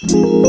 Thank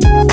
Thank